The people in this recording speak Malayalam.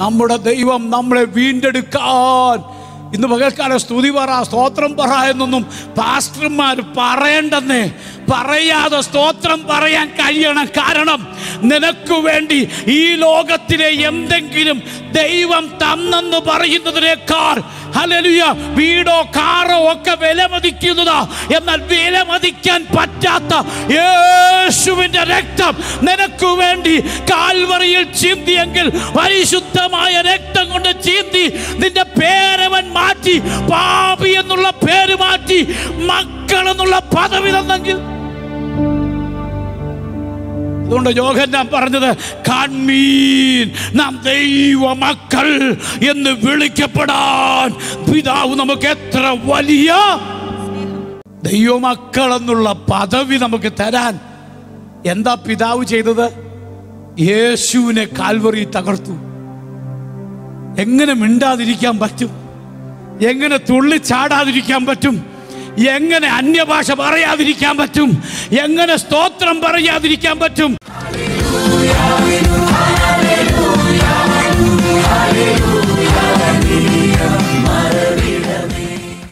നമ്മുടെ ദൈവം നമ്മളെ വീണ്ടെടുക്കാൻ. ഇന്ന് പകൽക്കാലം സ്തുതി പറ സ്തോത്രം പറ എന്നൊന്നും പാസ്റ്റർമാർ പറയണ്ടെന്നേ. പറയാതെ സ്തോത്രം പറയാൻ കഴിയണം. കാരണം നിനക്ക് വേണ്ടി ഈ ലോകത്തിലെ എന്തെങ്കിലും ദൈവം തന്നെന്ന് പറയുന്നതിനേക്കാൾ ഹലലുയ വീടോ കാറോ ഒക്കെ വിലമതിക്കുന്നതാ. എന്നാൽ വിലമതിക്കാൻ പറ്റാത്ത യേശുവിന്റെ രക്തം നിനക്ക് വേണ്ടി കാൽവറിയിൽ ചീന്തിയെങ്കിൽ പരിശുദ്ധമായ രക്തം കൊണ്ട് ചീന്തി നിന്റെ പേരവൻ മാറ്റി പാപി എന്നുള്ള പേര് മാറ്റി മക്കൾ എന്നുള്ള പദവി തന്നെങ്കിൽ അതുകൊണ്ട് യോഹന്നാൻ പറഞ്ഞത് കൺമീൻ നാം ദൈവ മക്കൾ എന്ന് വിളിക്കപ്പെടാൻ പിതാവ് നമുക്ക് എത്ര വലിയ ദൈവമക്കൾ എന്നുള്ള പദവി നമുക്ക് തരാൻ എന്താ പിതാവ് ചെയ്തത്? യേശുവിനെ കാൽവറി തകർത്തു. എങ്ങനെ മിണ്ടാതിരിക്കാൻ പറ്റും? എങ്ങനെ തുള്ളി ചാടാതിരിക്കാൻ പറ്റും? എങ്ങനെ അന്യഭാഷ പറയാതിരിക്കാൻ പറ്റും? എങ്ങനെ സ്തോത്രം പറയാതിരിക്കാൻ പറ്റും? Hallelujah.